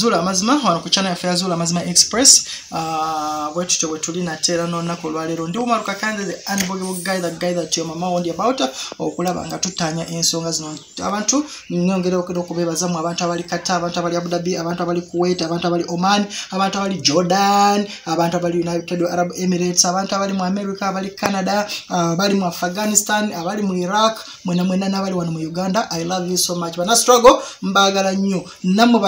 zula amazima wano ku channel yaffe ya zula amazima express uh, bwe tutyo bwe tuli nate era n'olunaku olwaleero. Ndi umaruka kandi the unbogable guy that guy that your mama wondi about okulaba nga tutaanya ensonga zino. Abantu nyongera okera okubeebazamu abantu abali kata abantu abali abudabi abantu abali kuwait abantu abali oman abantu abali jordan abantu abali united arab emirates abantu abali mu america abali canada abali uh, mu afghanistan abali mu iraq mwena mwena n'abali wano mu uganda. I love you so much. Bana struggle mbaagala nnyo. Nammwe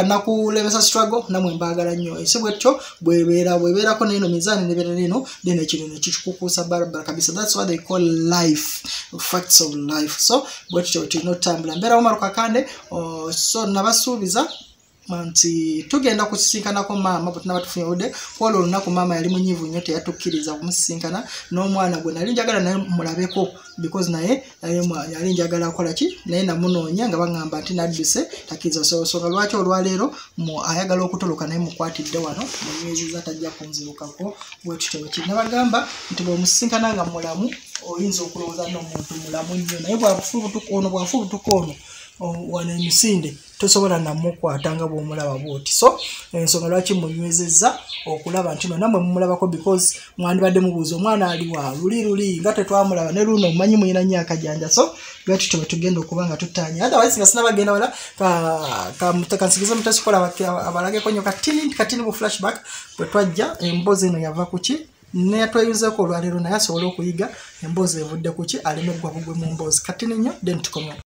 banakulebesa struggle nammwe mbaagala nnyo. Ensi bwetyo bwebeera bwebeerako neno mizaani nebeera neno then ekino nekikukuusa barabara kabisa. Thats what they call life facts of life. So bwetutyo tulina otutambula mbeera womaruka kande uh, so nabasuubiza nti tugenda kusisinkanako maama bwe tunaba tufunye budde olwo olunaku maama yali munyivu nnyo teyatukkiriza kumusisinkana n'omwana gwe nali njagala naye mulabeko because naye yali njagala akola ki? Naye namunoonya nga baŋŋamba nti nadduse takkiriza nsonga lwaki olwaleero ayagala okutoloka naye mukwatidde wano munywezeza tajja kunzirukako bwetutyo bwekiri nabagamba nti bwemusisinkana nga mulamu oyinza okulowooza n'omuntu mulamu nnyo naye ono bwafu obutuko ono wano emisinde tosobola namukwata nga bwomulaba bwoti. So ensonga lwaki munywezezza okulaba nti namwe mumulabako because mwandibadde mubuuza omwana aliwa luli luli nga tetwamulaba ne luno omumanyi muyina nyo akajanja so lwatutyo bwetugenda okuba nga tutanya otherwise nga sinabagenda wala kansigize mutasikola abalageko nyo katini katini bu flashback bwetwajja embozi eno yava kuki neyatweyuzeeko olwaleero naye asobole okuyiga emboozi evudde kuki aleme gwa bugwe mu mboozi. Katini nnyo then tukomeo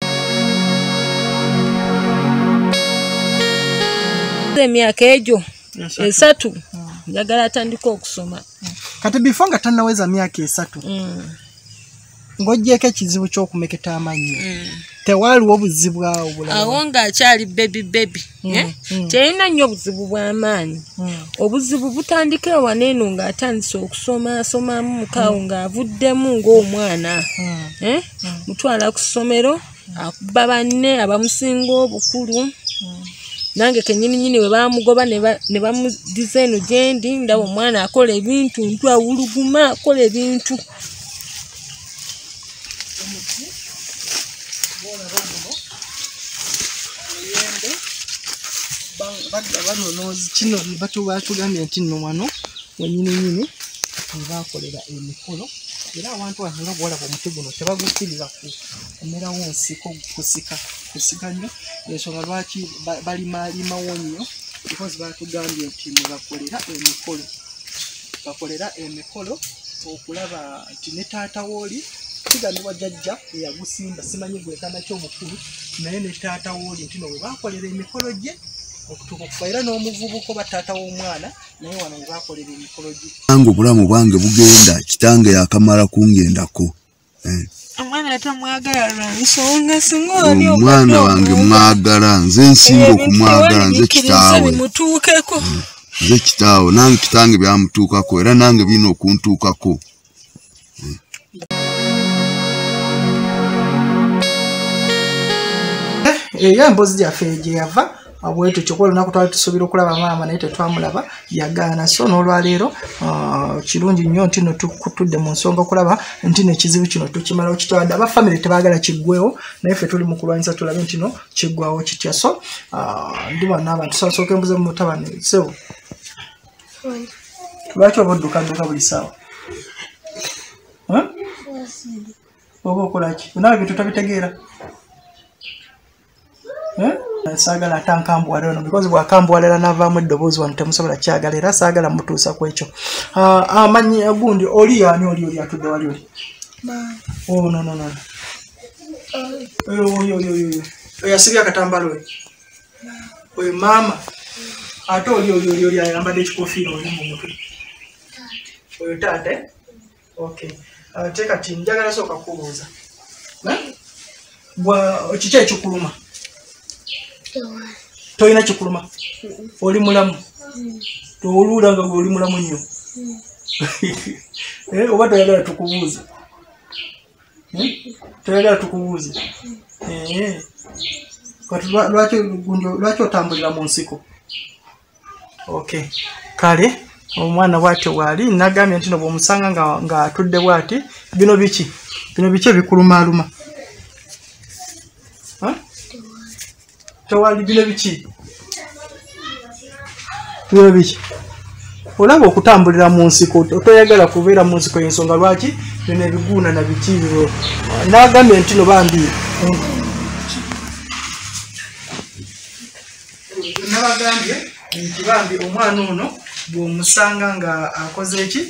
emyaka egyo esatu. njagala atandika okusoma. Kati bifo nga tannaweza myaka esatu ng'ogyeko ekizibu ky'okumeketa amannyo tewaaliwo obuzibu awo awo ng'akyali bebi bebi terina nnyo obuzibu bw'amaanyi. Obuzibu butandika ewaneeno ng'atandise okusoma asomamu mukaawo ng'avuddemu ng'omwana mutwala ku ssomero akuba banne abamusinga obukulu nange kenyininyini we bamugoba ne bamudiza eno gyendi ndaba omwana akola ebintu ntu awuluguma akola ebintu. Kino batugambye nti nno wano wenyininyini webakolera emikolo era awantu wano nga bwolaba omuti guno tebagukkiriza kumerawo nsiko kusika kusika nnyo. Ensonga lwaki balimalimawo nnyo because batugambye nti nebakolera emikolo bakolera emikolo okulaba nti ne taata wooli kigambibwa jjajja eyagusimba simanyi gwekanaki omukulu naye ne taata wooli nti no we bakolera emikolo gye okutuuka okufa era n'omuvubuka oba taata w'omwana naye wano we bakolera emikolo gye. Nange obulamu bwange bugenda kitange yakamala kungendako omwana oli omwana wange mwagala nze nsinga okumwagala nze kitaawe. bimutuukeko. Nze kitaawe nange kitange byamutuukako era nange birina okuntuukako. Eyo emboozi gyaffe gyeyava bwetu kyokuba olunaku twali tusuubira okulaba maama naye tetwamulaba yagaana so n'olwaleero kirungi nnyo nti no tutudde mu nsonga okulaba nti no ekizibu kino tukimalawo kitwadde. Aba famire tebaagala kiggwewo naye ffe tuli mu kulwanyisa tulabe nti no kiggwawo kitya. So ndi wano abantu sasooka embuze mu mutabani sebo lwaki oba oddukadduka buli saawa oba okolaki onaaba bintu tabitegeera saagala ate ankambuwala ono because bwakambuwala era navaamu eddoboozi wano temusobola kyagala era saagala mutuusa ku ekyo. Amanyi gundi oli ani oli oli atudde wali oli? Nonono oyo oyo asibye akatambala oyo. Oyo maama? Ate oli oli oli oli ayambadde ekikofiira oli mu mutwe. Oyo taate okay. Ate kati njagala sooka kubuuza kiki ekikuluma tolina kikuluma. Oli mulamu. Towulula nga oli mulamu nnyo. Oba toyagala tukubuuze. Toyagala tukubuuze. Lwaki otambulira mu nsiko? Ok. Kale omwana bwati waali nagambye nti no bwomusanga ngaatudde bwati bino biki? Bino biki ebikulumaaluma tewali bino biki? Byo biki. Olaba okutambulira mu nsiko toyagala kubeera mu nsiko ensonga lwaki? Bino ebiguuna na biki byo nabagambye nti no bambi. Nabagambye nti bambi omwana ono bwomusanga nga akoze eki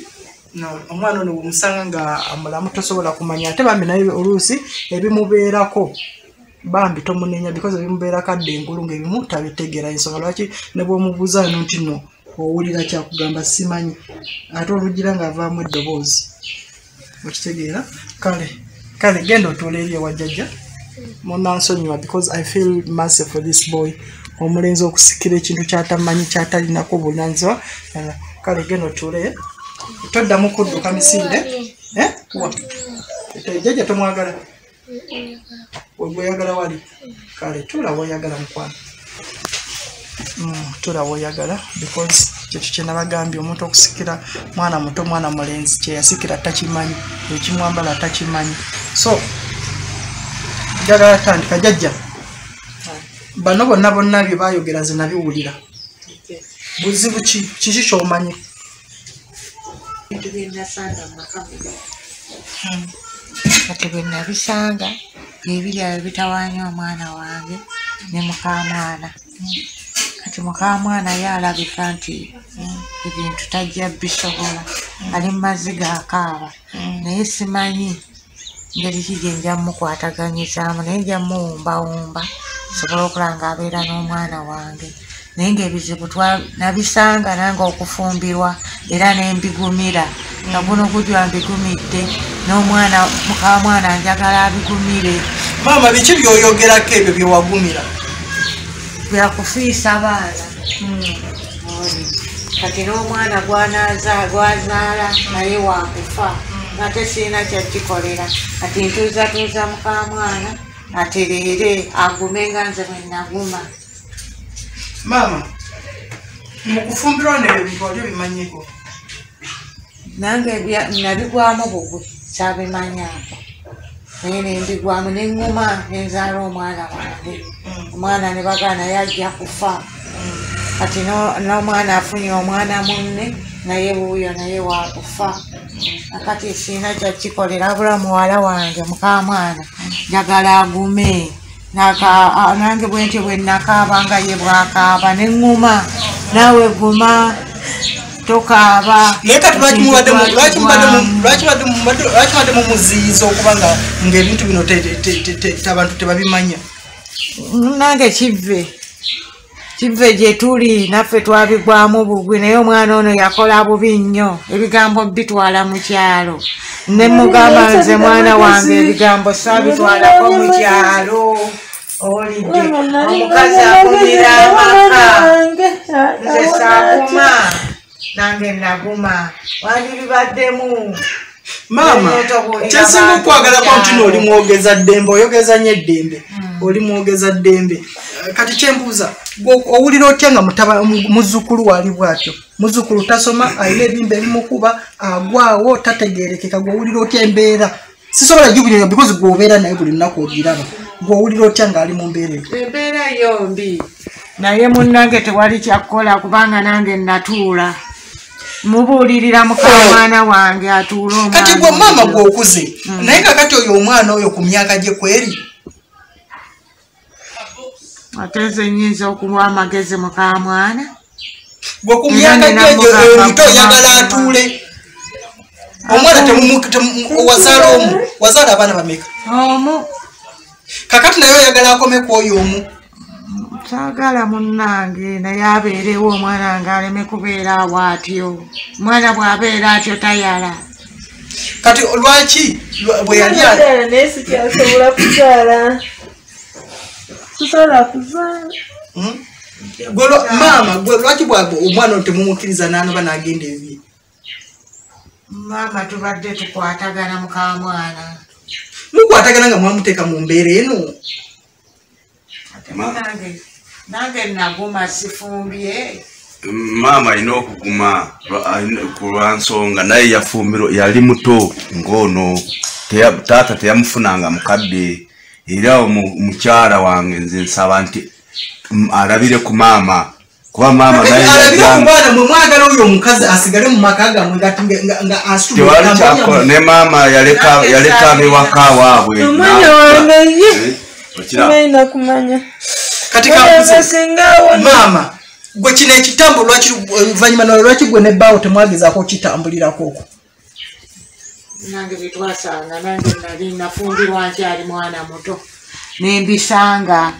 omwana ono bwomusanga nga mulamu tosobola kumanya. Ate bambi naye oluusi ebimubeerako bambi tomunenya because ebimubeerako adde engulu ngaebimu tabitegeera. Ensonga lwaki ne bwomubuuza no nti no owulira kyakugamba simanyi? Ate olugira ngaavaamu eddoboozi. Okitegeera? Kale kale genda otuula eri ewajjajja munansonyiwa because i feel mercy for this boy. Omulenzi okusikira ekintu kyatamanyi kyatalinako obunanzibwa Eh, kale genda otuule. Toddamu kudduka misinde. Eh? jjajja tomwagala wegweyagala wali? Kale tuula woyagala mukwano. Mm, tuula woyagala because kyekyo kyenabagambye omuntu okusikira mwana muto mwana mulenzi kyeyasikira takimanyi ekimwambala takimanyi. So njagala tandika jajja bano bonna bonna bye bayogera nze nabiwulira buzibu ki kiki kyomanyi? Bintu byenasanga mumaka muno kati bwe nabisanga ebirya bitawaanya omwana wange ne mukamwana. Kati mukamwana ye alabika nti ebintu tajja bisobola ali mumaziga akaaba. Naye simanyi ngeri ki gye nja mukwataganyizaamu naye nja muwumbawumba sobola okulanga abeera n'omwana wange. Naye ngaebizibu nabisanga nange okufumbirwa era nembigumira nga guno gujwa mbigumidde n'omwana mukamwana njagala abigumire. Maama biki byoyogerako ebyo byewagumira byakufiisa baana oli kati n'omwana gwazaala naye wakufa ate siina kyakikolera kati ntuuzatuuza mukamwana atereere agume nga nze bwe naguma maama mukufumbirwa nebyo bintu wali obimanyiko nange nabigwamu bugwe sabimanyaako naye nembigwamu neŋŋuma nenzaala omwana wange. Omwana ne bagana yajja kufa. Kati no- n'omwana afunye omwana munne naye buuyo naye wakufa akati siina kyakikolera abula muwala wange mukamwana njagala agume. Nange bwentyo bwe nakaaba nga ye bwakaaba neŋŋuma naawe guma tokaaba naye kati lwaki mubadde mumuziyiza okuba nga ngaebintu bino te- te- te- te- te- abantu tebabimanya. Nange kive. Kive gye tuli naffe twabigwamu bugwi naye omwana ono yakola bubi nnyo ebigambo bitwala mu kyalo. Ne mugamba nze mwana wange ebigambo saabitwalako mu kyalo. Owulidde omukazi akumira amaka. nze saaguma nange naguma. Wandiribaddemu. Maama kyensinga abantu okwagalako mu nti nooli mwogeza ddembe oyogeza nnyo eddembe. Oli mwogeza ddembe. Eh, kati kyembuuza owulira otya nga mutaba- mu- muzzukulu waali bwatyo? Muzzukulu tasoma alina ebimba ebimukuba agwawo tategerekeka gweowulira otya embeera? Sisobola gibunyonyo because gweobeera naye buli lunaku ogiraba. Gweowulira otya ng'ali mu mbeera eyo? Embeera yombi. Naye munnange tewali kyakukola kubanga nange natuula mubuulirira mukamwana wange atuule kati gwe maama gweokuze naye kakati oyo omwana oyo ku myaka gye kweri? Ate nze nyinza okuwa amagezi mukamwana gwe ku myaka nina gye mugamba gyo emito guma, oyagala atuule. Omwana wazaala omu wazaala abaana bameka? Omu. Kakati naye oyagala akome ku oyo omu saagala munnange naye abeerewo omwana wange aleme kubeera bw'atyo omwana bw'abeera atyo tayala. Kati lwaki lwa- bwe yali naye sikyasobola kuzaala. Kusobola kuzaala. Hmm? Maama gwe lwaki omwana temumukkiriza n'anoba n'agenda ebye maama tubadde tukwatagana mukamwana mukwatagana nga mwamuteeka mu mbeera eno nange naguma sifumbye. Maama alina okuguma ku lwansonga naye yafumbirwa yali muto ng'ono. Taata teyamufunanga mukadde. Era mukyala wange nze nsaba nti alabire ku maama. Kuba maama naye alabira yajjanga kubaana mwe mwagala oyo omukazi asigale mu maka asitula tewali kyakola ne maama yaleka yaleka abewaka waabwe. Omwana wange ye! Kumanya kati kambuze singawo maama gwe kino ekitambo lwaki oluvanyuma nalwo lwaki gwe nebbaawo temwagezaako okitambulirako? Okwo nange byetwasanga nange nali nafumbirwa nkyali mwana muto. Nembisanga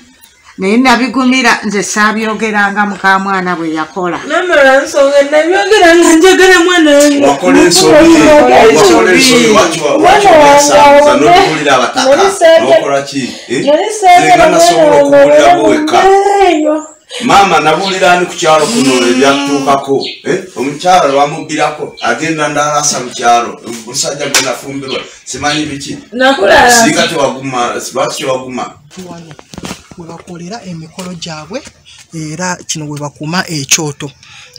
naye nabigumira nze saabyogeranga mukamwana bwe yakola. Namala nsonga nabyogera nga njagala mwana wange. Wakola ensobi wakola ensobi lwaki wa- lwaki oleesanza n'otuwulira abataka n'okola ki Eh? Singa nasobola okuwulira buweka eyo. Maama nabuulira ani ku kyalo kuno ebyatuukako? Eh? omukyala lwamubbirako agenda ndalasa mu kyalo. Omusajja gwe nafumbirwa simanyi biki? Nakulala singa tewaguma lwaki tewaguma we bakolera emikolo gyabwe era kino we bakuma ekyoto.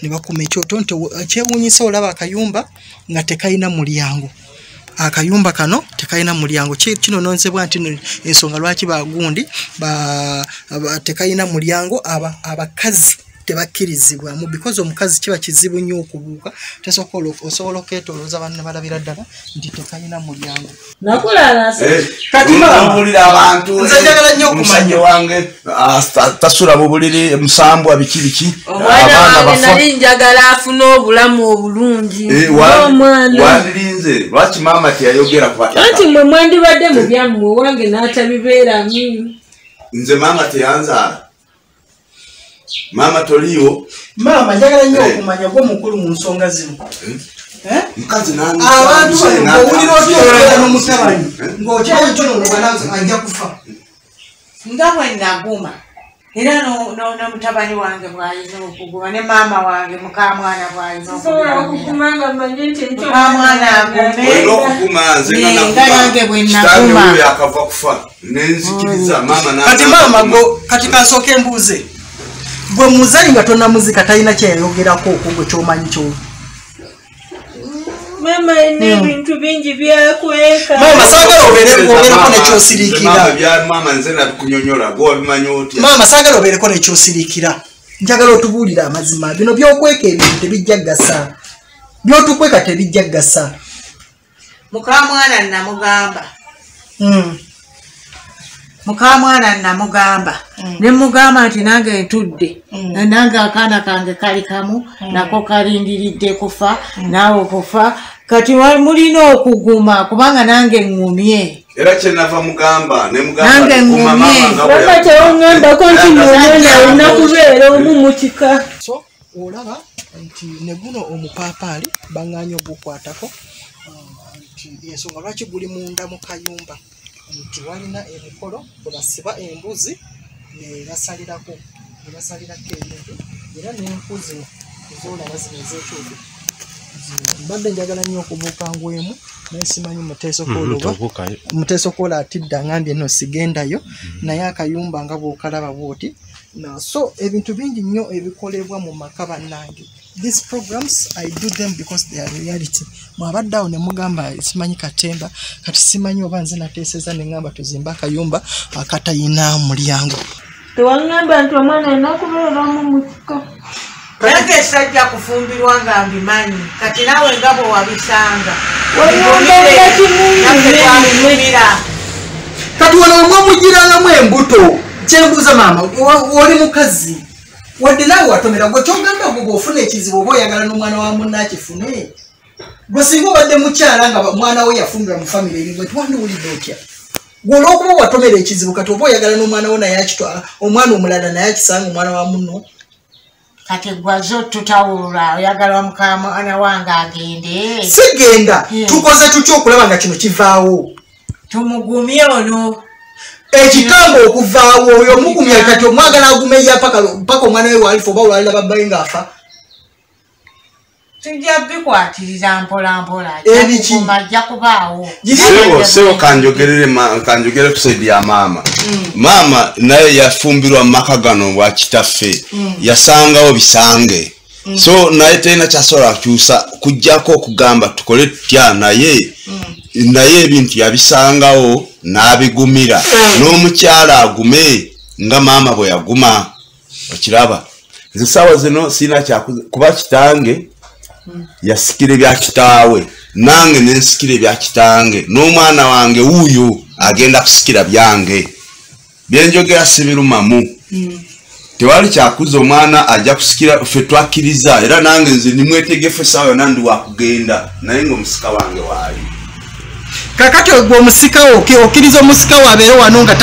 Ne bakuma ekyoto nti kyewuunyisa olaba akayumba nga tekalina mulyango. Akayumba kano tekalina mulyango. Ki- kinononsebwa nti ensonga lwaki bagundi ba- ba- tekalina mulyango aba- abakazi tebakkirizibwamu because omukazi kiba kizibu nnyo okubuuka osobola okwetolooza banne balabira ddala nti tekalina mulyango. Nakulala Eh, abantu nze njagala nnyo okumanya. omusajja wange ah, ta- tasula mu buliri musambwa biki biki. Omwana wange nali njagala afune obulamu obulungi. Eh, wandirinze lwaki maama teyayogera ku bataka anti mwe mwandibadde mu byammwe wange n'atabibeeramu. Nze maama teyanzaala maama toliyo maama njagala nnyo Eh. okumanya gwe mukulu mu nsonga zino. Eh? mukazi abantu bano n'omutabani? Ng'okimanyi kyono lwanazo ajja kufa. Nga bwe naguma era no- no- n'omutabani wange bw'alina okuguma ne maama wange mukamwana bw'alina sobola okugumira okukumanga manye nti enkyo Omwana agume. olina okuguma nze nga Eh, nga nange bwe naguma naguma. kitange oyo akava kufa. Nenzikiriza maama kati maama go kati kansooka embuuze gwe muzayi nga tonamuzika talina kyeyayogerako okwo gwe kyomanyi kyo. Mama ina ebintu bingi byakweka. Maama saagala obeere- obeereko nekyosiriikira maama nze nabikunyonyola gwe wabimanyi otya? Maama saagala obeereko nekyosiriikira njagala otubuulire amazima. Bino byokweka ebintu tebijja gasa byotukweka tebijja gasa mukamwana namugamba Mm. Mukamwana namugamba nemugamba nti nange ntudde. Nange akaana kange kali kamu nako kalindiridde kufa naawe kufa kati mulina okuguma kubanga nange ŋŋumye. Era kyenava mugamba Nange ngumye. mama tewaŋŋambako nti nomwana olina kubeera omu mu kika. So olaba nti ne guno omupaapaali baŋŋaanye ogukwatako nti ensonga lwaki guli munda mu kayumba nti walina emikolo bwe basiba embuzi ne basalirako ne basalirako ebintu era n'enku zino ezoolaba zino ez'ekyoto zino mbadde njagala nnyo okubuuka ngwemu naye simanyi muteesokoloba muteesokola atidde angambye no sigendayo naye akayumba nga bw'okalaba bwoti Na so ebintu bingi nnyo ebikolebwa mu maka bannange these programs i do them because they are reality. Mwabadde awo ne mugamba simanyi katemba kati simanyi oba nze nateeseza ne ŋŋamba tuzimbe akayumba akatayina mulyango. Tewaŋŋamba nti omwana olina kubeera omu mu kika. Nange sajja kufumbirwa nga mbimanyi kati naawe nga bwe wabisanga. Kati wano omwamugirangamu embuto kyembuuza maama oli mukazi wadde naawe watomera gwe kyogamba gwe bwofuna ekizibu oba oyagala n'omwana wa munna akifune gwe singa obadde mukyala nga mwana we yafumbira mu famire erimwe tiwandiwulidde otya? Gwe olwokuba watomera ekizibu kati oba oyagala n'omwana wo naye akitwala omwana omulala naye akisanga omwana wa munno? Kati gwazo tutawulula oyagala mukamwana wange agende. Sigenda! Tukoze tutya okulaba nga kino kivaawo? Tumugumye ono ekitambo okuvaawo oyo omugumya kati omwagala agumeya paka omwana we walifa oba olwalira babbaye ngaafa tujja bikwatirira mpolampola ajja kubaawo. Sebo kanjogere ku saidi ya maama maama naye yafumbirwa mu maka gano bwa kitaffe. Yasangawo bisange. So naye talina kyasobola kukyusa kujjako okugamba tukole tutya naye naye ebintu yabisangawo n'abigumira. N'omukyala agume nga maama bwe yaguma. Okiraba? Nze saawa zino siina kuba kitange yasikira ebya kitaawe. Nange nensikira ebya kitange. N'omwana wange wuuyo agenda kusikira byange. Byenjogera sibirumamu. Tewali kyakuza omwana ajja kusikira ffe twakkiriza. Era nange nze nimwetegefu esaawa yona ndi wakugenda naye ngaomusika wange waali kakati gwe omusikawo okkiriza omusikawo abeere wano nga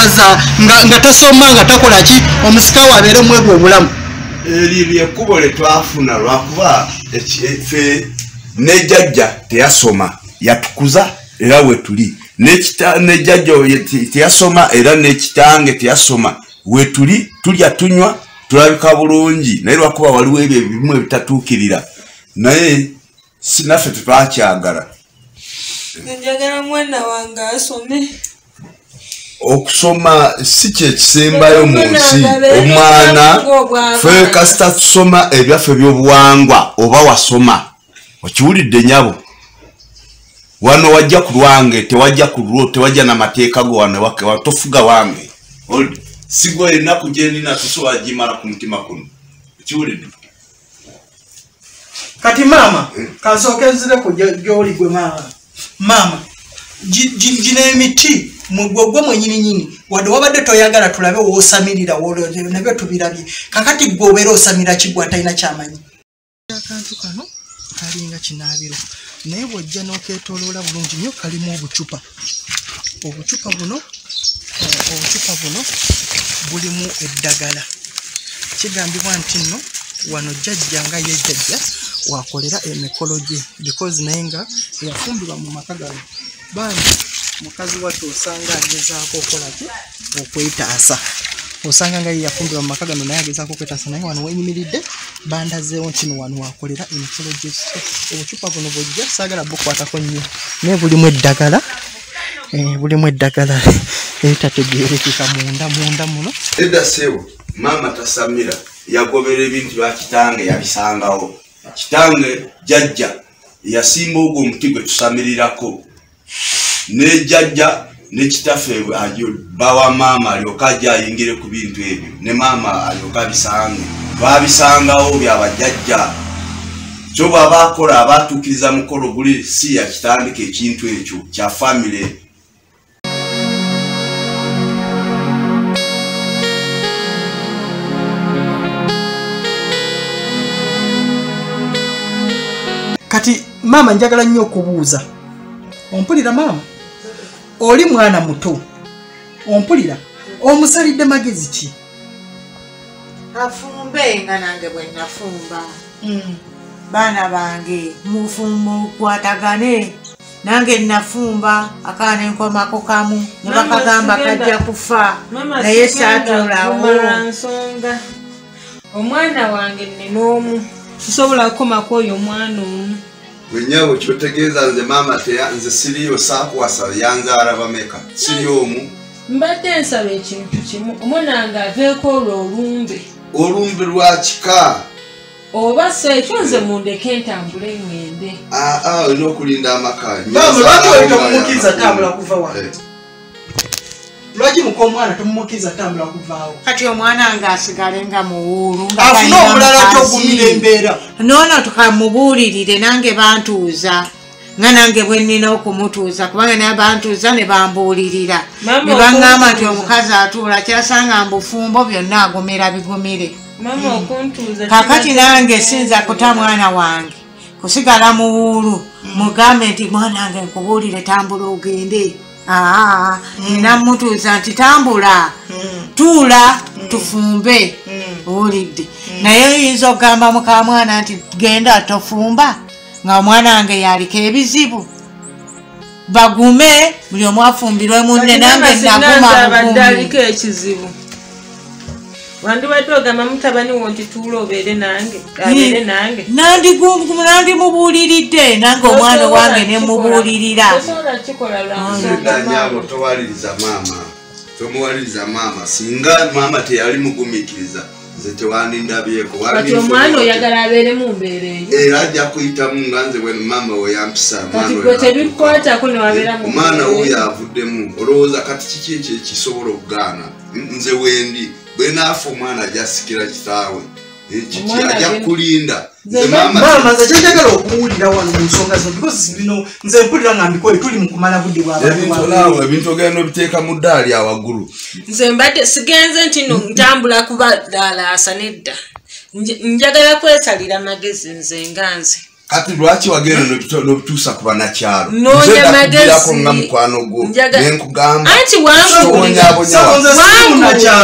tasoma nga takola ki? Omusikawo abeere mwebwa obulamu. Eryo lyekkubo lye twafuna lwakuba eki- ffe nejjajja teyasoma yatukuza era wetuli N'ekita- nejjajja oyo te- teyasoma era nekitange teyasoma. Wetuli tulya tunywa tulabika bulungi. Naye lwakuba waliwo ebyo ebimu ebitatuukirira. Naye sinaffe tetwakyagala njagala mwana wange asome. Okusoma si kyekisembayo mu Omwana nsi. omwana fe kasita tusoma ebyaffe by'obuwangwa oba wasoma. Okiwulidde nyabo. Wano wajja ku lwange tewajja ku lwo tewajja namateeka go wano tofuga wange. Owulidde? sigwa ennaku gyendina tusobola gimala ku mutima kuno okiwulidde? Kati maama kansooke nzireko gyoli gwe maama maama gi- gi- gino emiti gwegwe mwenyininyini wadde wabadde toyagala tulabe woosamirira nabyo tubirabye. Kakati gwe obeera osamira kigwa talina kyamanyi? Akantu kano kalinga kinaabiro. Naye bwojja n'okeetoloola bulungi nnyo kalimu obucupa. Obucupa buno eh, obucupa buno bulimu eddagala. Kigambibwa nti nno wano jjajja nga ye jjajja wakolera emikolo gye because naye nga yafumbirwa mu maka gano. Bambi mukazi watte osanga agezaako okolaki okwetaasa. Osanga nga ye yafumbirwa mu maka gano naye agezaako okwetaasa naye wano wenyimiridde bandazeewo nkino wano wakolera emikolo gye So, obucupa buno bwojja saagala bukwatako nnyo. Naye bulimu eddagala eh, bulimu eddagala eritategeerekeka munda munda muno. Edda seewo maama tasamira yagobera ebintu bya kitange yabisangawo kitange jjajja yasimba ogwo omuti gwe tusamirirako. Ne jjajja ne kitaffe bawa maama alyoka ajja ayingire ku bintu ebyo. Ne maama alyoka abisange. Babisangawo byabajjajja kyo bwaba akola aba atuukiriza mukolo guli si yakitandika ekintu ekyo kya famire kati maama njagala nnyo okubuuza. Ompulira maama? Oli mwana muto. Ompulira omusalidde magezi ki? Afumbe nga nange bwe nafumba baana bange mufumba okwatagane nange nafumba akaa nenkomako kamu ne bakagamba kajja kufa. Naye saatulawo omwana wange nnina omu nsobola kukomako oyo omwana omu wenyabo kyotegeeza nze maama teya- nze siriyo saakuwasa yanzaala bameka. Siri omu. Mbadde nsaba ekintu kimu. Omwana wange aveeko olwo olumbe. Olumbe lwa kika? Oba so ekyo nze mundeke ntambule ŋŋende. Aa olina okulinda amaka. Lwaki oleka mumukkiriza tambula kuva wano? Lwaki muka omwana tomumukkiriza tambula kuvaawo? Kati omwana nga asigale nga muwuulu afune omulala gyogumira embeera? Noono tukamubuulirire nange bantuuza. Nga nange bwe nnina okumutuuza kubanga naye bantuuza ne bambuulirira. Mama, ne baŋŋamba nti omukazi atuula kyasanga mbufumbo byonna agumira bigumire. Kakati nange sinza kuta mwana wange kusigala muwuulu. Mugambe nti mwana wange nkubuulire tambula ogende nina mutuuza nti tambula tuula tufumbe owulidde naye oyinza okugamba muka mwana nti genda tofumba nga omwana wange yaliko ebizibu. Bagume buli omu afumbirwe munne nange naguma abadde bugumi aliko ekizibu wandibadde ogamba mutabani wo nti tuula obeere nange abeere nange. nandimubuuliridde nange omwana wange nemubuulirira tosobola kikola lwansonga nyabo towaliriza maama tomuwaliriza maama. Singa maama teyali mugumiikiriza nze tewandindabyeko. Kati omwana oyagala abeere mu mbeera eyo. Era ajja kuyitamu nga nze bwe maama weyampisa kati gwe tebikwatako newabeera mu omwana mbeera wuyo eyo. avuddemu olowooza kati kiki ekyo ekisobola okugaana nze wendi bwe naafa omwana jasikira kitaawe ajja agenda- kulinda Nze nze mba- maama maama nze kyenjagala okuwulira wano mu nsonga zo because bino nze mpulira nga mbikoye tuli mu kumala budde ebintu naawe ebintu ogenda obiteeka mu ddaali awaggulu nze mbadde sigenze nti no ntambula kuba dalaasa nedda. Nje- njagala kwesalira magezi nze nga nze kati lwaki wagenda nobituusa ku ndakugirako magezi. nga mukwano gwo nenkugamba anti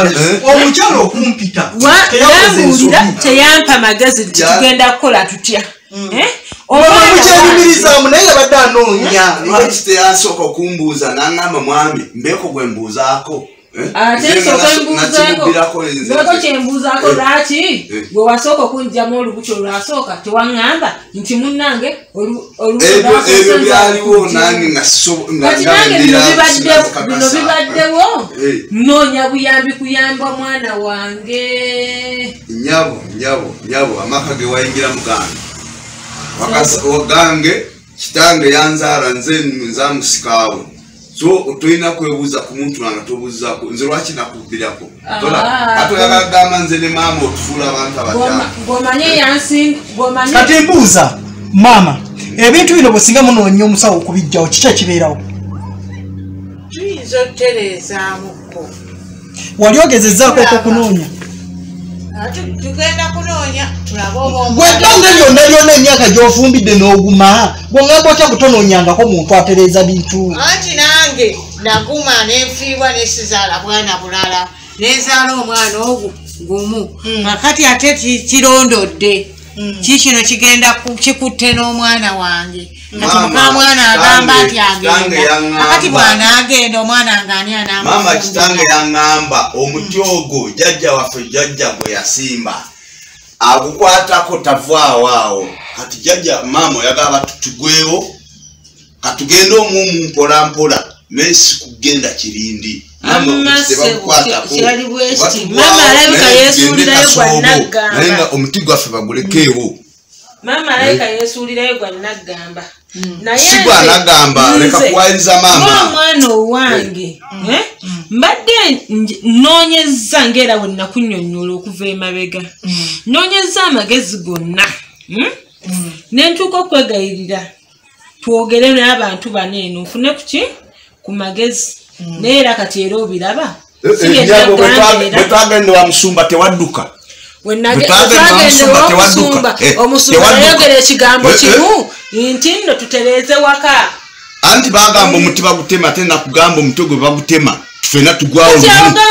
Eh? omukyalo okumpita Wa- teyakoze yambulira ensobi teyampa magezi nti Ya- tugenda kukola tutya Eh? Omwana wange- mukyeyimirizaamu naye yabadde anoonya lwaki teyansooka okumbuuza naŋŋamba mwami mbeeko gwe mbuuzaako Eh? Ate nsooka nas- embuuzaako nakimugirako nze. noko kyembuuzaako Eh. lwaki Eh. bwe wasooka okunjyamu olubuto olwasooka tewaŋŋamba nti munnange olu- olubuto ebyo lwasoose ebyo nza byaliwo nange kati nange bino bibaddewo Eh. noonya buyambi kuyamba mwana wange nyabo nyabo nyabo amaka ge wayingira mugange wagange kitange yanzaala nze nzamusikaawe so tolina kwebuuza ku muntu nga tobuuzako nze lwaki nakubbirako Ah. ate oyagagamba nze ne maama otufuula abantu abakyala. Goma- ng'omanye yansi ng'omanye kati mbuuza maama ebintu bino bwe singa munoonya omusawo okubijjawo kiki ekibeerawo? Tuyinza otutereezaamuko wali ogezezzaako okukunoonya? Tugenda kunoonya tulabe oba gwe eddanga lyonna lyonna emyaka gy'ofumbidde n'oguma bwongamba otya butonoonyangako muntu atereeza bintu? Anti nange naguma nenfiibwa nesizaala bwana bulala nenzaala omwana ogwo gumu kakati ate ki- kirondodde kikino kigenda ku- kikutte n'omwana wange. Kati Maama, mukamwana agamba kitange agenda akati bw'anaagenda omwana ngaani maama kitange yaŋŋamba omuti ogwo jjajja waffe jjajja gwe yasimba. Agukwatako tavaawo awo kati jjajja maama oyagala tutugwewo katugende omuumu mpola mpola naye sikugenda kirindi. Naye nga omuti gwaffe bagulekeewo. Maama alayika yeesuulirayo gwa naggamba naye si gwanagamba leka kuwayiriza maama ng'omwana owange eh, mbadde nj- noonyezza ngaera we nakunnyonnyola okuva emabega. Noonyezza amagezi gonna ne ntuuka okwegayirira twogere n'abantu bano eno. Nfune kuki ku magezi. Naye era kati era obiraba Si bye ebyabo nagamba era. bwetwagende wa musumba tewadduka. We nage- Bwe twagenda twagenda Wamusumba, tewadduka. Eh, omusumba yayogera ekigambo Eh, eh. kimu nti nno tutereeze waka. Anti bagamba omuti bagutema ate nakugamba omuti gwe bagutema fena tugwawo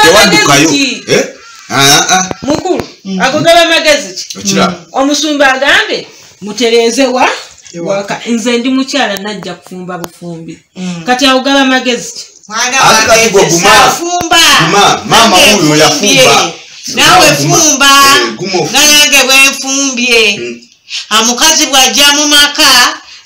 tewaddukayo? Eh? Ah, ah, mukulu agogaba magezi ki? Omusumba agambe mutereeze wa nze ndi mukyala najja kufumba bufumbi. Kati awugaba Ate kati safumba Guma, maama wuuyo yafumba. naawe fumba. Eh, guma ofu- nange bwenfumbye Mm. omukazi bw'ajja mu maka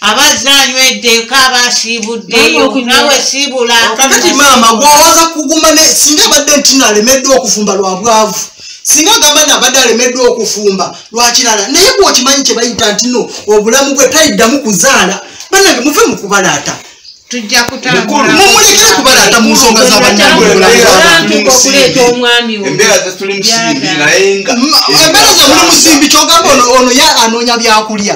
abazze anyweddeeko aba asiibuddeyo Nawe siibula. Kakati maama gwowaza kuguma ne singa abadde nti naalemeddwa okufumba lwa bwavu singa agamba nabadde alemeddwa okufumba lwakirala naye bwokimanyi kye bayita nti no obulamu bwe tayiddamu kuzaala bannange muve mu kubalaata. Tujja Mukulu, kutambula mumulekere kubalaata mu nsonga z'abannange Olatuuka okuleeta omwami we. embeera zetuli musimbi kyogamba ono ye anoonya byakulya.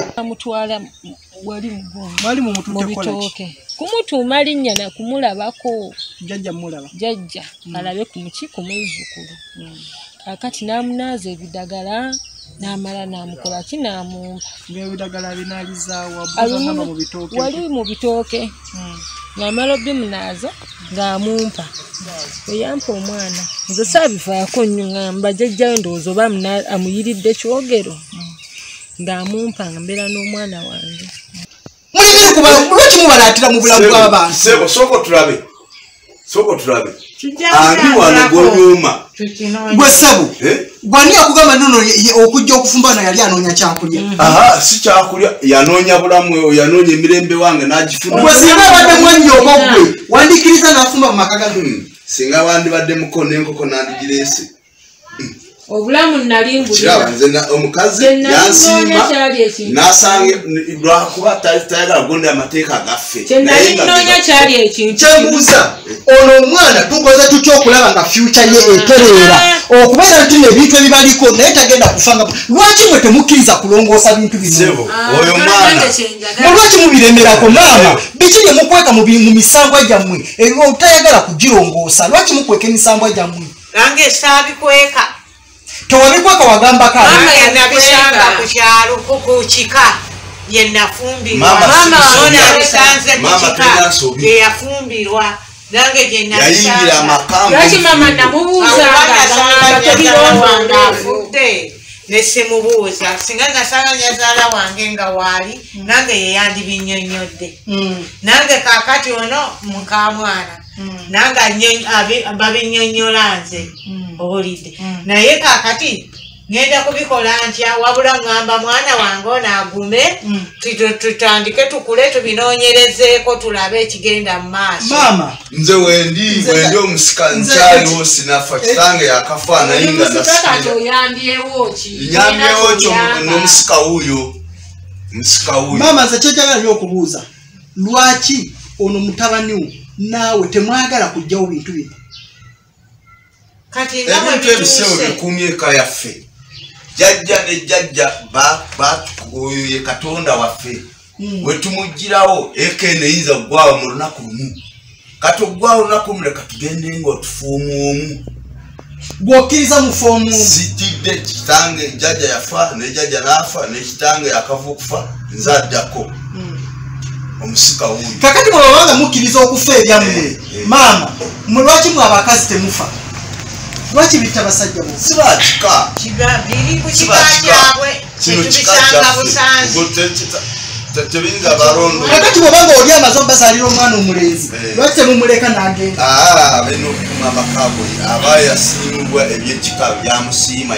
Wali mugomba mwali mu mumututte bitooke. Kumutuuma linnya na kumulabako. Jjajja alabe ku muki ku muzzukulu kakati n'amunaaza ebidagala n'amala n'amukola ki? N'amumpa. Byebidagala binalizaawa Alumu- wali mu bitooke. Ng'amala obimunaaza ng'amumpa. Eyampa omwana. Nze saabivaako nnyo ngamba jajjayo ndowooza oba amuyiridde kyogero. Ng'amumpa nga mbeera n'omwana wange. Mulekere kuba lwaki mubalaatira mu bulamu bw'abantu sebo sooka tulabe sooka tulabe Tujja ani wano kutambulako. Gwe ssebo gwani akugamba nono okujja okufumba no yali anoonya kyakulya. Aha si kyakulya. Yanoonya bulamu yanoonya emirembe wange n'agifuna. Gwe singa abadde mwannyoko gwe wandikiriza n'afumba mu maka gago Hmm, singa wandibadde muko n'enkoko nandigireese obulamu nali kiraba mbulira nze na- omukazi Kye nali yansiima nnoonya kyali ekintu. nasanga lwakuba ta- tayagala gonda amateeka gaffe. Kye nali nnoonya kyali ekintu. Kyebuuza ono omwana tukoze tutya okulaba nga fyuca ye etereera okubeera nti nebintu ebibaliko naye tagenda kufanga lwaki mwe temukkiriza kulongoosa bintu bino? Sebo oyo mwana mulwaki mubiremerako maama? Biki bye mukweka mu bi- mu misambwa gyammwe? Ebyo tayagala kugirongoosa lwaki mukweka emisambwa gyammwe? Nange saabikweka tewabikweka wagambako Mama ani? nange yabikweka. nabisanga ku kyalo ku- kika yenafumbirwa Mama, Mama, si- ona bisanze ku Mama, kika yeyafumbirwa nange gye yayingira amakamba lwaki mama namubuuzanga nga tobirondonga afudde nesimubuuza singa nasanga nyazaala wange nga waali nange yeyandibinyonyodde Mm, nange kakati ono mukamwana nange anyo- abi- babinyonyola nze owulidde naye kakati ngenda kubikola ntya? Wabula ŋŋamba mwana wange ono agume Mm. tutandike tukule tubinoonyerezeeko tulabe ekigenda mu maaso. Maama. Nze wendi wendi omusika nkyaliwo sinafa kitange yakafa naye nga ki? nyambyewo Oyina n'omusika wuuyo? Omusika wuuyo. Maama nze kyekyagala nyo okubuuza. Lwaki ono mutabani wo naawe temwagala kugjawo bintu bino. Ebintu ebisewo bikumye eka yaffe. Jajja ne jajja ba- ba- oyo ye katonda waffe. Mm. wetumugirawo eka eno eyinza okugwawo mu lunaku lumu. Kati okugwawo olunaku lumu leka tugende nga otufuumu omu. Bw'okkiriza mufe omuntu sitidde kitange jajja yafa ne jajja n'afa ne kitange yakava okufa nze addako omusika wuuyo. Kakati bwe babanga mukkiriza okufa ebyammwe Eh, eh. maama mwe lwaki mwe abakazi temufa? Lwaki bitta basajja kakati bwebanga oli amaze obazaalira omwana omulenzi Eh. lwaki temumuleka n'agenda aba yasiimibwa ebyekika byamusiima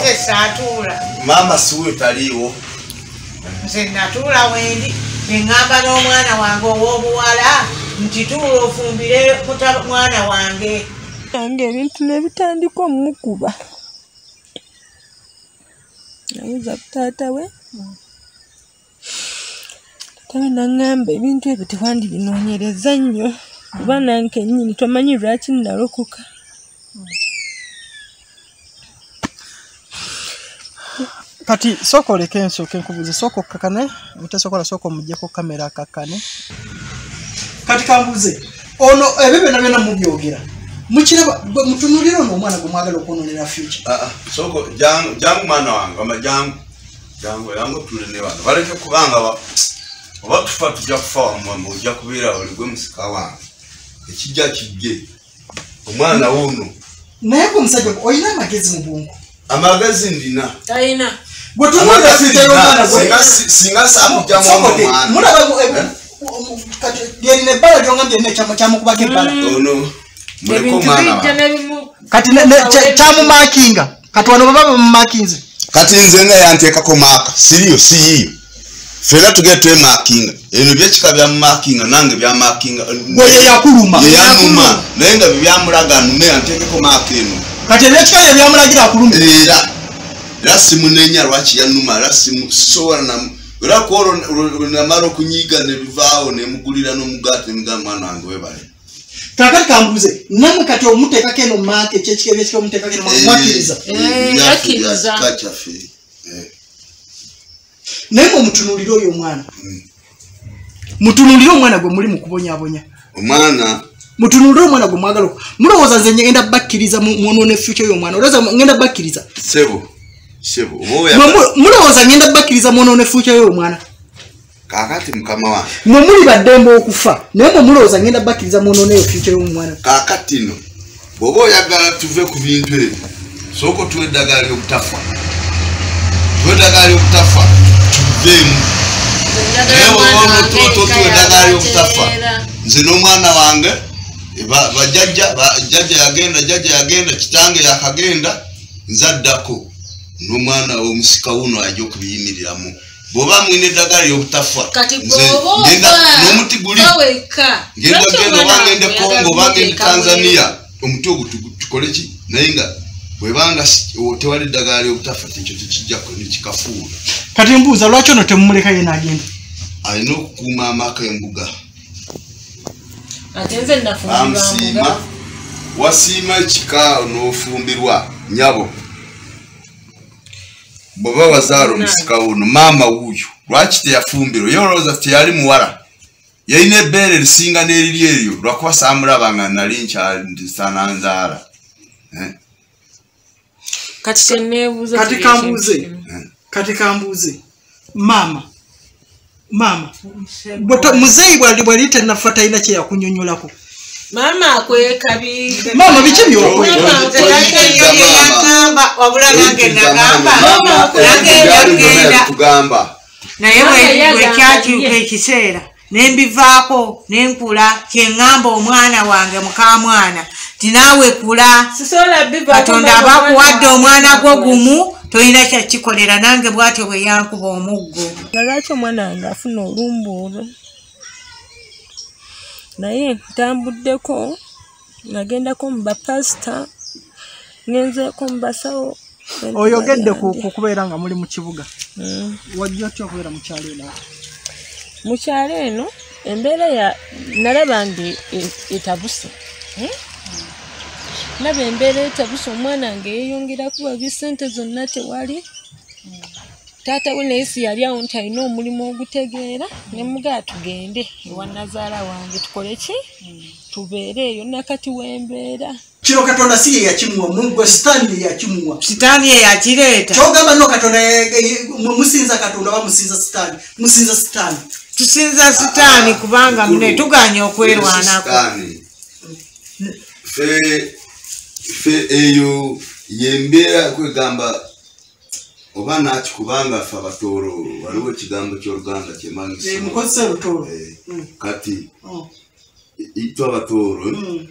nze saatuula. Maama siwe taliiwo. Nze natuula wendi neŋŋamba n'omwana wange ow'obuwala nti tuula ofumbire mwana wange. Yange ebintu nebitandika omukuba. Nabuuza taata we? Taata we naŋŋamba ebintu ebyo tewandibinoonyereza nnyo. Kuba nanke nnyini tomanyi lwaki nalokoka kati sooka oleke ensooka enkubuuze sooka okkakane otasokola sooka omugjeko kamera akakkane kati kambuuze ono ebyo byonna byonna mubyogera. Mukiraba gwe mutunulira ono omwana gwe mwagala okwonoonera future. Ah, ah, soko jangu jangu mwana wange ama jangu jangu yangu tule ne bano baleke kubanga ba- oba tufa tujja kufa wamwama ojja kubeera oligwe musika wange. Ekijja kijje omwana wuno naye gwe omusajja gwe olina amagezi mu bwongo amagezi ndina. Talina ndina gwe singa si- singa mulaba mu- ebu- mu- kati lyerina ebbala lyongambye ne kyama- kyamukubako ebbala. Ono muleke ebintu omwana bijja wange nebimu kati ne- kya- kyamumakinga kati wano baba bamumakinze kati nze nga yanteekako maaka. Siriyo siyiyo. Fena tugere twemakinga eno byekika byamumakinga nange byamakinga gwe ye yakuluma. Yeyanuma naye nga byebyamulaga nume yanteekeko maaka eno. Kati ebyekika ye byamulagira akuluma. Era era simunenya lwaki yanuma era simusobola namu era kwolwo lwenamala okunyiiga nebivaawo nemugulira n'omugaati nemugaa mwana wange webale kakati kambuze namwe kati omuteekako eno maaka ekyekika ebyekika omuteekako eno mwakkiriza Eh, kyaffe Eh, naye mwe mutunuulire oyo omwana Mm. mutunuulire omwana gwe muli mukubonyabonya omwana. Mutunuulire omwana gwe mwagala mulowooza nze ngenda bakkiriza mwonoona efyuca y'omwana olowooza ngenda bakkiriza? Sebo mulowooza ngenda bakkiriza mwonoona efyuca y'omwana kaakati mukama wange. Mwe muli baddembe okufa naye mwe mulowooza ngenda bakkiriza mwonoona eyo fyuca y'omwana kaakati no bw'oba oyagala tuve ku bintu ebyo sooka tuwa eddagala ly'obutafa. Tuwa eddagala ly'obutafa tuveemu. Naye bw'oba otuwa eddagala ly'obutafa nze n'omwana wange ba- bajjajja ba- jjajja yagenda jjajja yagenda kitange yakagenda nze addako n'omwana omusika wuno ajja okubiyimiriramu. Bw'oba mwina eddagala ly'obutafa n'omuti guli. ngenda genda oba ngende kongo oba ngende tanzania omuti ogwo tugu- tukole ki? Naye nga bwebanga tewali ddagala lyobutafata ekyo tekijjako nekikafuula kati mbuuza lwaki ono temumuleka ye naagenda alina okukuuma amaka embuga. Bamusiima wasiima ekika n'ofumbirwa. Nyabo bw'oba wazaala omusika wuno maama wuuyo lwaki teyafumbirwa? Ye olowooza teyali muwala yalina ebbeere lisinga n'eriri eryo lwakuba saamulaba nga nali nkyasananzaala kati kyeneebuuza kati kambuuze. ekintu. kati kambuuze. Maama. Maama. Muzeeyi bwali bwali tenafa talina kyeyakunyonyolako maama akwekabi. Maama biki byokwe teyalina eyo yeyagamba wabula nange nagamba nange ndagenda tugamba naye Mama bwe- yagamba bwe kyakyuka ye. ekiseera nembivaako nenkula kyeŋŋamba omwana wange mukamwana tinaawe kula katonda aba akuwadde omwana gwo gumu tolina kyakikolera nange bwatyo bwe yankuba omuggo. Nga lwaki omwana wange afuna olumbu olwo naye ntambuddeko nagendako mu bapasita ngenzeeko mu basawo oyogedde ku ku kubeera nga muli mu kibuga. Mm. wajja otya okubeera mu kyalo eno? Mu kyalo eno embeera ya nalaba nga e- etabuse. Eh? naba embeera etabuse omwana nga yeeyongera kubabi sente zonna tewali taata we naye si yali awo nti alina omulimu ogutegeera ne mugaa tugende ewa nazaala wange tukole ki? Tubeere eyo nakati w'embeera. Kino katonda si ye yakimuwa mugwe sitaani ye yakimuwa. Sitaani ye yakireeta. Kyogamba no katonda mwe musinza katonda oba musinza sitaani musinza sitaani. Tusinza sitaani kubanga mune tuganye okwerwanako fe eyo yembeera kwegamba oba naki kubanga fe abatooro waliwo ekigambo kyoluganda lutoolo Eh, Mm. kati Mm. itwa abatooro Mm.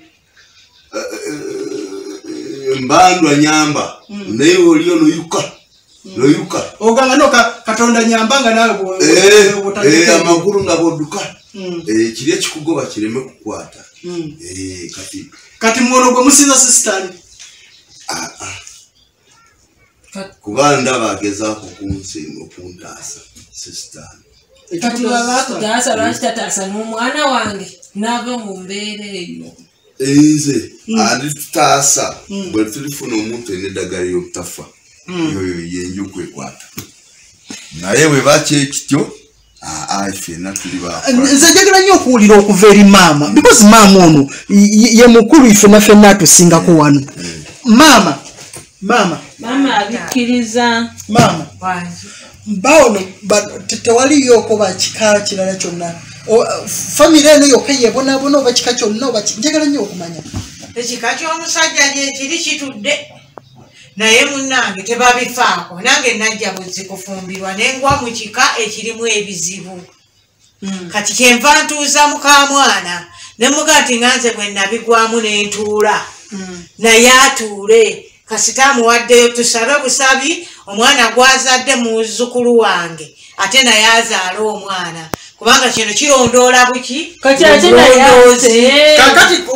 mbandwa nyamba naye oli ono yuka noyuka ogamba no ka- katonda nawe Eh, bwo- bw'otandika eh, amagulu nga bodduka. Eh, kiri ekikugoba kireme kukwata. Eh, kati kati mwono gwe musinza si ah, ah. kuba ndaba agezaako kunsiima okuntaasa sisitaani kati baba tutaasa lwaki tataasa? N'omwana wange naava mu mbeera eyo nze alitutaasa bwe tulifuna omuntu ena eddagala ly'obutafa yoyo yenja okwekwata naye bwe bakyekityo aa ffenna tuli bakola nze njagala nnyo okuwulira okuva eri maama because maama ono ye- mukulu ife naffenna atusingako wano. Maama maama maama abikkiriza. Maama bawono tewaliyooko bakika kirala kyonna. O- famire eno yokka yebonaabona oba kika kyonna oba njagala nnyo okumanya. Ekika ky'omusajja gyekiri kitudde. Naye munnange tebabifaako nange najja buzzi kufumbirwa nengwa mu kika ekirimu ebizibu. Kati kyenva ntuuza mukamwana nemuga nti nganze bwe nabigwamu nentuula naye atuule kasita amuwaddeyo tusabe busabi omwana gwazadde muzzukulu wange ate naye azaale omwana. Kubanga kino kirondoola buki? Kakati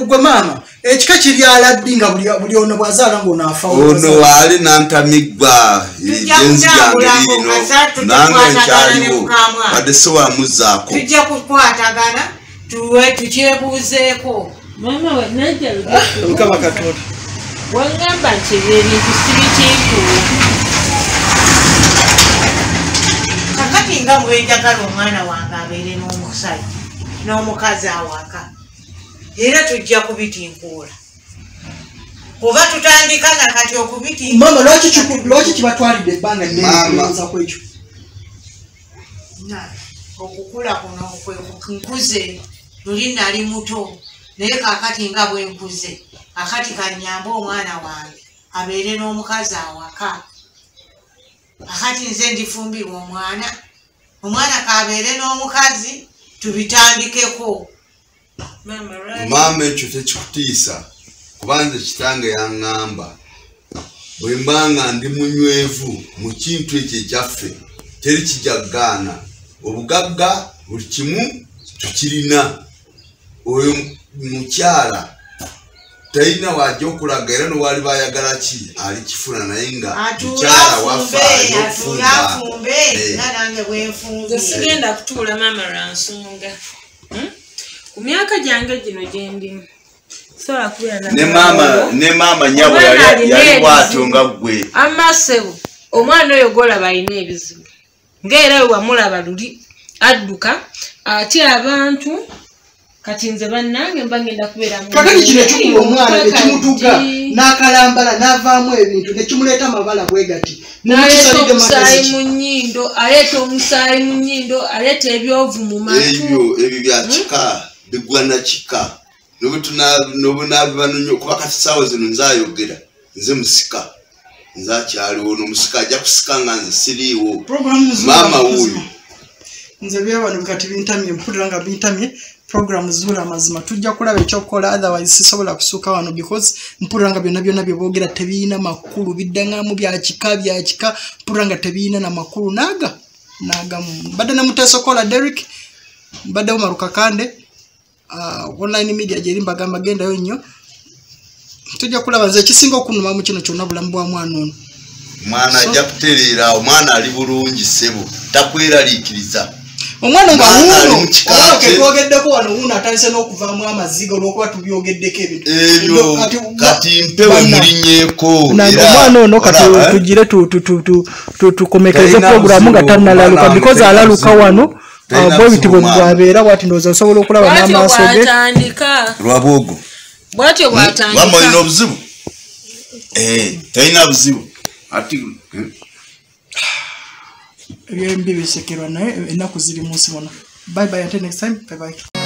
gwe maama ekika kiryala ddi nga buli buli ono bwazaala ngaonaafawo ono ali nantamigwa kutambulako, liino kasa tujja nange nkyaliwo. mukamwana. badde sowamuzaako tujja kukwatagana tuwe tukyebuuzeeko lugero mukama katonda wangamba nti ebyo ebintu sibitiikuula kakati nga bwenjagala omwana wange abeere n'omusajja n'omukazi awaka era tujja kubitinkuula. Oba tutandika nakati okubitinkuula. Maama lwaki kibatwalidde ebbanga Maama. nnenza ekyo? Na, okukula kuno kwe nkuze luli nali muto naye kakati nga bwe nkuze akati kanyambe omwana wange abeere n'omukazi awaka. Akati nze ndifumbirwa omwana omwana kabeere n'omukazi tubitandikeko. Maama ekyo tekikutiisa kuba nze kitange yaŋŋamba. Bwe mbanga ndi munywevu mu kintu ekyo ekyaffe teri kijagaana obugagga buli kimu tukirina. Oyo mukyala talina wajja okulaga era nowali bayagala ki? Ali kifuna naye nga mukyala waffe afumbe atuula ayofumba afumbe Eh. nga nange nze bwenfumbye sigenda kutuula maama lwa nsonga Hmm? ku myaka gyange gino gyendimu ne maama ne maama Omwana yali bwatyo nga ggwe. Amasebo omwana oyo gwolaba alina ebizibu. Ngaera we wamulaba luli adduka atya abantu kati nze bannange mba ngenda kubeera mu kakati kino ekikuba omwana nekimutuga n'akalambala n'avaamu ebintu nekimuleeta amabala bwe gati. N'aleeta omusaayi mu nnyindo aleeta omusaayi mu nnyindo aleeta ebyovu mu matu. Ebyo ebyo bya kika bigwa na kika. Nobunabibanonyo kuba kati saawa zino nzayogera nze musika. Nze akyaliwo nomusika ajja kusika nga nze siriiwo. Maama wuuyo. Nze byewano bikati bintamye mpulira nga bintamye programu zuula amazima tujja kulaba ekyokukola otherwise sisobola kusuuka wano because mpulira nga byonna byonna byeboogera tebiina makulu biddaŋŋamu byakika byakika mpulira nga tebiina na makulu naaga naagamu mbadde namuteesokola derek mbaddewo marukakande uh, online media gyeri mbagamba gendayo nnyo. Tujja kulaba nze ekisinga okunuma mu kino kyonna bulamu bwa mwana ono. Mwana ajja kutereera omwana ali bulungi sebo takweraliikiriza omwana nga wuuno kye. ketwogeddeko wano wuuno atandise n'okuvaamu amaziga olwokuba tubyogeddeko ebintu. Ebyo Kati- kati mpewe mulinyeeko omwana ono kati eh? tugire tu- tu- tu- tu- tu- tukomekeze programu nga tannalaluka. because alaluka wano Talina bwe biti bwe buzibu, bwabeera bwati ndowooza osobola okulaba n'amaaso ge bwatandika. Lwabwogo bwatyo wama olina bwatandika obuzibu? Eh, talina buzibu. Ati ebyembi bisekerwa naye enaku ziri munsi muno bye bye until next time bye bye